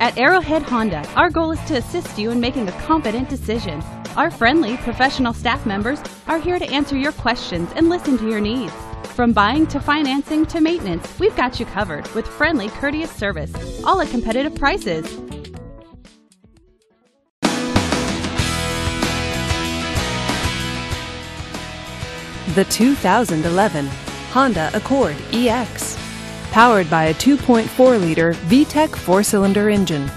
At Arrowhead Honda, our goal is to assist you in making a competent decision. Our friendly, professional staff members are here to answer your questions and listen to your needs. From buying to financing to maintenance, we've got you covered with friendly, courteous service, all at competitive prices. The 2011 Honda Accord EX. Powered by a 2.4 liter VTEC four cylinder engine.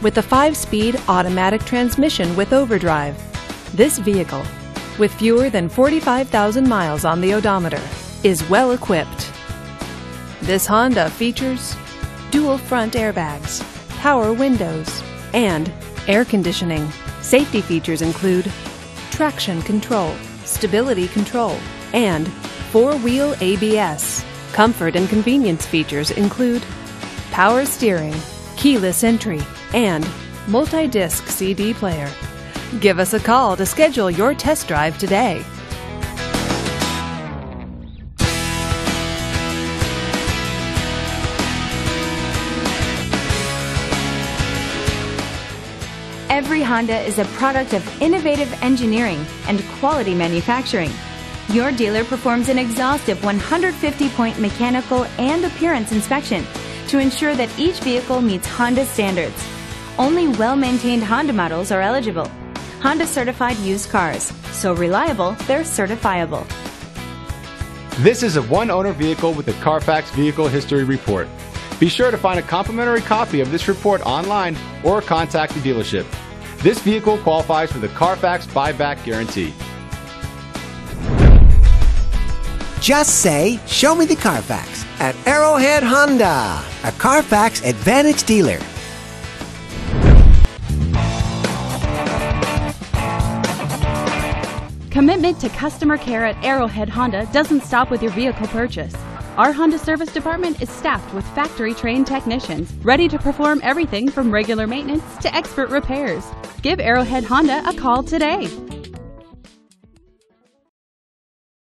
With a 5 speed automatic transmission with overdrive. This vehicle, with fewer than 45,000 miles on the odometer, is well equipped. This Honda features dual front airbags, power windows, and air conditioning. Safety features include traction control, stability control, and four-wheel ABS. Comfort and convenience features include power steering, keyless entry, and multi-disc CD player. Give us a call to schedule your test drive today. Every Honda is a product of innovative engineering and quality manufacturing. Your dealer performs an exhaustive 150 point mechanical and appearance inspection to ensure that each vehicle meets Honda standards. Only well maintained Honda models are eligible. Honda certified used cars, so reliable they're certifiable. This is a one owner vehicle with a Carfax Vehicle History Report. Be sure to find a complimentary copy of this report online or contact the dealership. This vehicle qualifies for the Carfax buyback guarantee. Just say, Show me the Carfax at Arrowhead Honda, a Carfax Advantage dealer. Commitment to customer care at Arrowhead Honda doesn't stop with your vehicle purchase. Our Honda service department is staffed with factory trained technicians ready to perform everything from regular maintenance to expert repairs. Give Arrowhead Honda a call today.